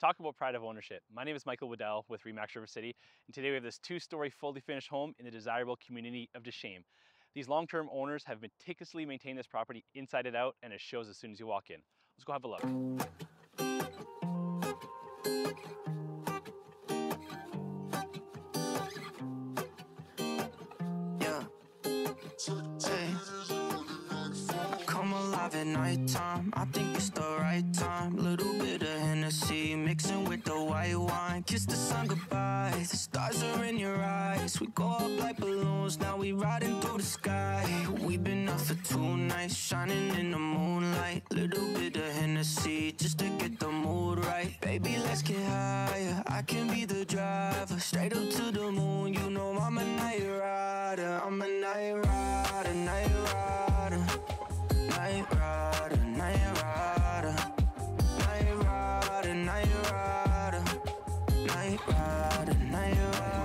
Talk about pride of ownership. My name is Michael Waddell with Remax River City, and today we have this two-story fully finished home in the desirable community of Dechene. These long-term owners have meticulously maintained this property inside and out, and it shows as soon as you walk in. Let's go have a look. at nighttime. I think it's the right time. Little bit of Hennessy Kiss the sun goodbye. The stars are in your eyes. We go up like balloons. Now we riding through the sky. We've been up for two nights, shining in the moonlight. Little bit of Hennessy just to get the mood right. Baby, let's get higher. I can be the driver. Straight up to the moon. You know I'm a night rider. I'm a night rider, night rider. I ride, a night ride